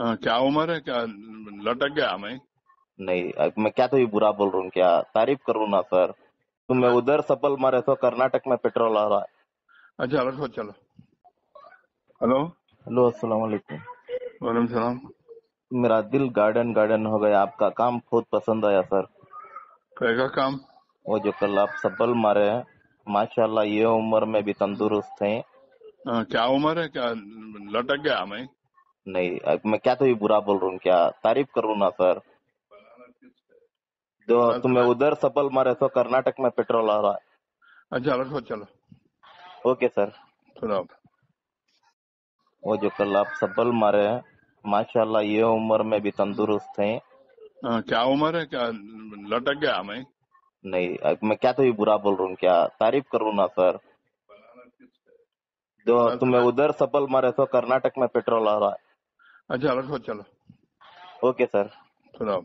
हाँ, क्या उम्र है? क्या लटक गया मैं नहीं अब मैं क्या तो ये बुरा बोल रहा हूँ क्या? तारीफ़ करूँ ना सर? तो मैं उधर सफल मारे तो कर्नाटक में पेट्रोल आ रहा है। अच्छा रखो चलो। हेलो? हेलो अस्सलाम वालेकुम। वालेकुम सलाम। मेरा दिल गार्डन गार्डन हो गया आपका काम बहुत पसंद आया सर। कैसा काम? वो जो कल आप सफल मारे हैं माशाल्लाह ये उम्र में भी तंदुरुस्त हैं। हाँ, क्या उम्र है? क्या लटक गया मैं नहीं मैं क्या तो ये बुरा बोल रहा हूँ क्या तारीफ़ करूँ ना सर? तो तो मैं उधर सफल मारे तो कर्नाटक में पेट्रोल आ रहा है। अच्छा रखो चलो। Okay sir. खुदा वो जो कल आप सफल मारे हैं माशाल्लाह ये उम्र में भी तंदुरुस्त हैं। हाँ, क्या उम्र है? क्या लटक गया मैं? नहीं मैं क्या तो ये बुरा बोल रहा हूँ क्या तारीफ़ करूँ ना सर? तो तुम्हें उधर सफल मारे तो कर्नाटक में पेट्रोल आ रहा है। अच्छा रखो चलो। Okay sir. खुदा